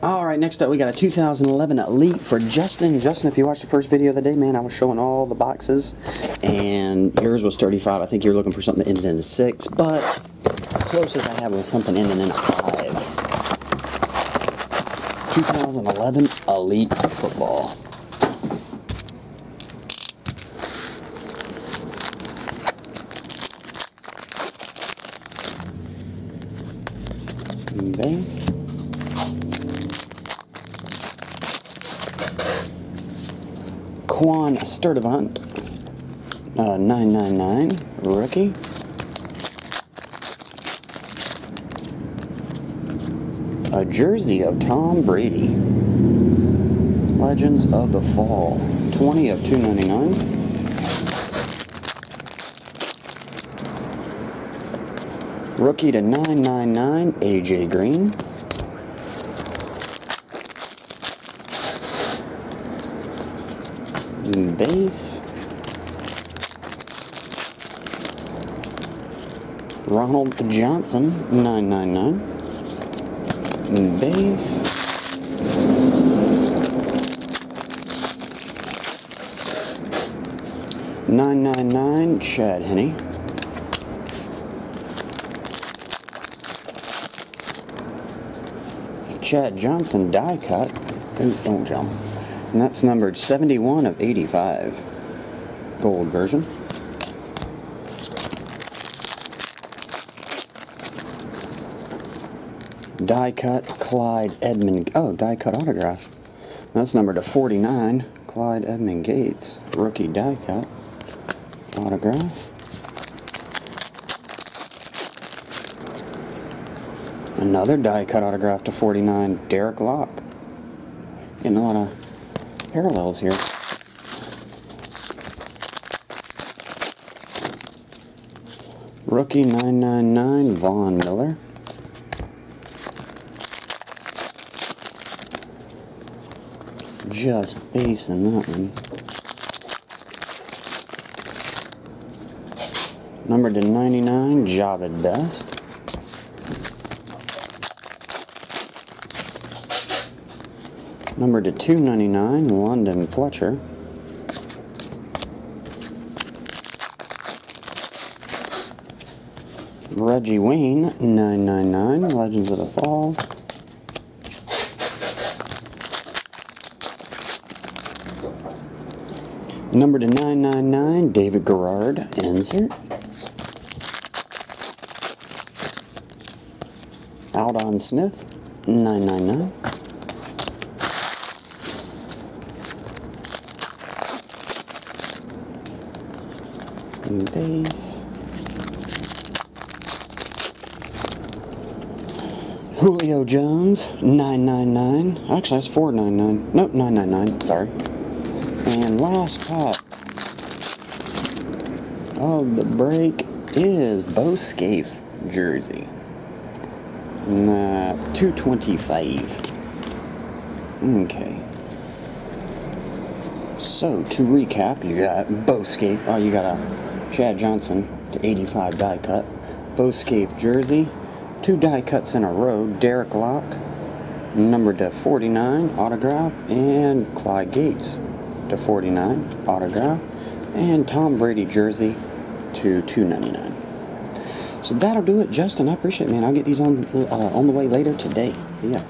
All right, next up we got a 2011 Elite for Justin. Justin, if you watched the first video of the day, man, I was showing all the boxes, and yours was 35. I think you're looking for something that ended in a 6, but closest I had was something ending in a 5. 2011 Elite Football. Base. Quan Sturdivant, uh, 999, rookie. A jersey of Tom Brady. Legends of the Fall, 20 of 299. Rookie to 999, AJ Green. Base. Ronald Johnson, 999. Base. Nine nine nine, Chad Henne. Chad Johnson die cut. Don't jump. And that's numbered 71 of 85. Gold version. Die cut Clyde Edmund. Oh, die cut autograph. That's numbered to 49. Clyde Edmund Gates. Rookie die cut. Autograph. Another die cut autograph to 49. Derrick Locke. Getting a lot of parallels here. Rookie 999 Von Miller. Just basing that one. Number to 99, Jahvid Best. Number to 299, London Fletcher. Reggie Wayne, 999, Legends of the Fall. Number to 999, David Garrard, insert. Aldon Smith, 999. Base. Julio Jones, 999. Actually, that's 499. Nope, 999. Sorry. And last pop of the break is Bo Scaife jersey. That's 225. Okay. So, to recap, you got Bo Scaife. Oh, you got a Chad Johnson to 85 die cut. Bo Scaife jersey. Two die cuts in a row. Derrick Locke, number to 49, autograph. And Clyde Gates to 49, autograph. And Tom Brady jersey to 299. So that'll do it, Justin. I appreciate it, man. I'll get these on uh, on the way later today. See ya.